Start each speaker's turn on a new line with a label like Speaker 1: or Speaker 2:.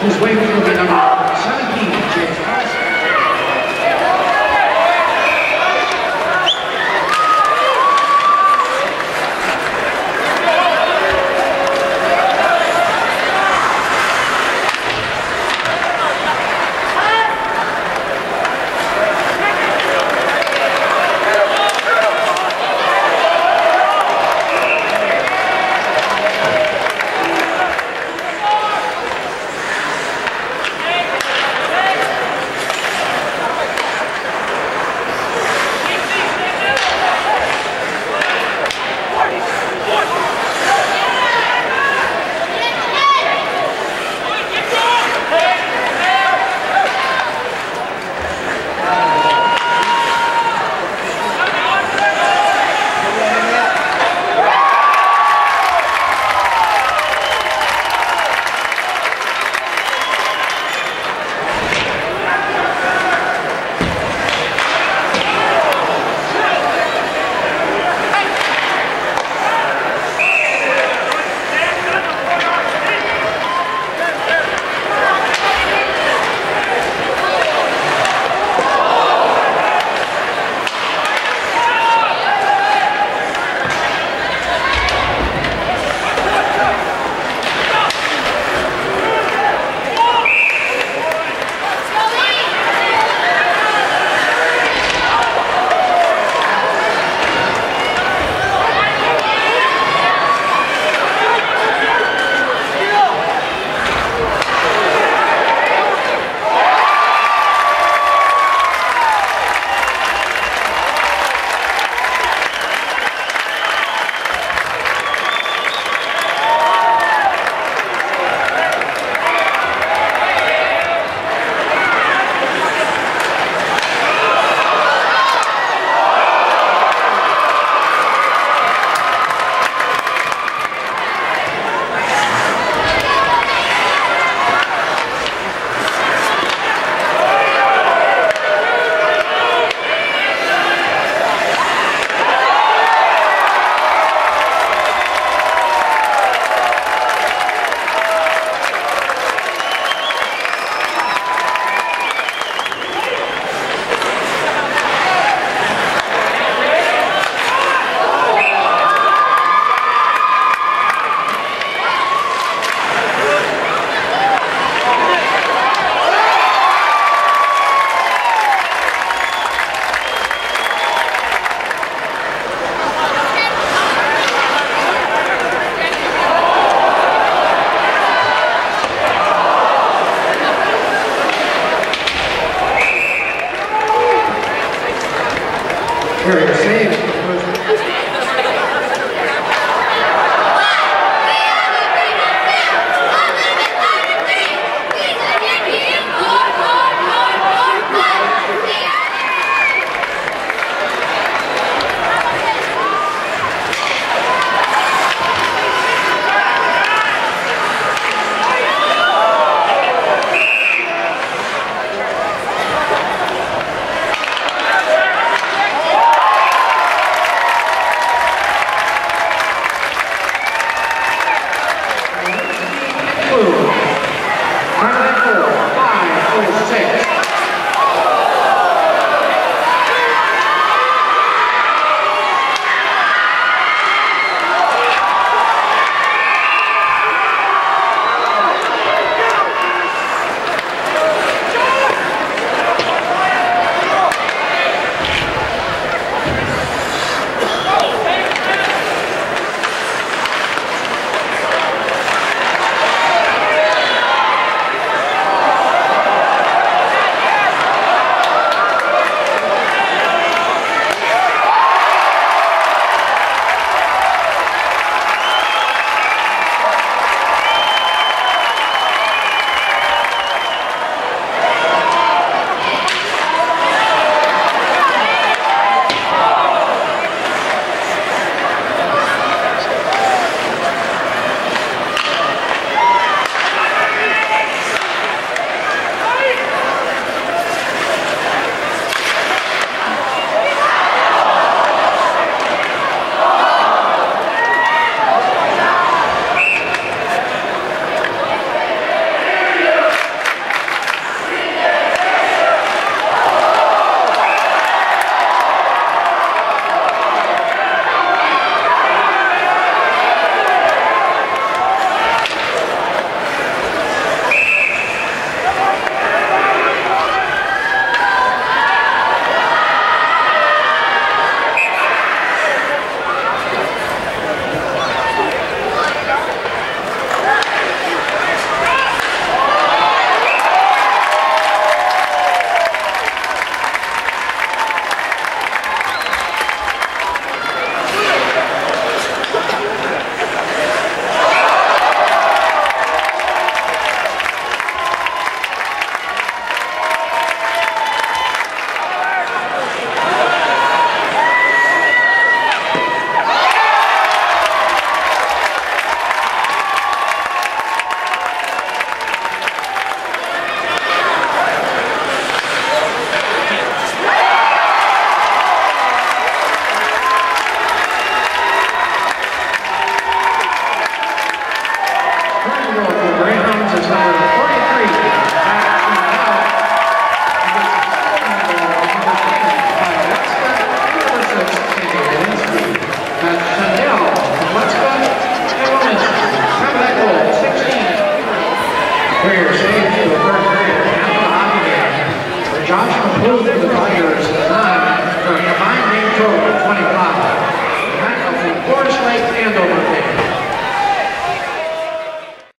Speaker 1: whose waving Josh McCool for the Tigers 9 uh, for a combined game total of 25. Back up from Forest Lake,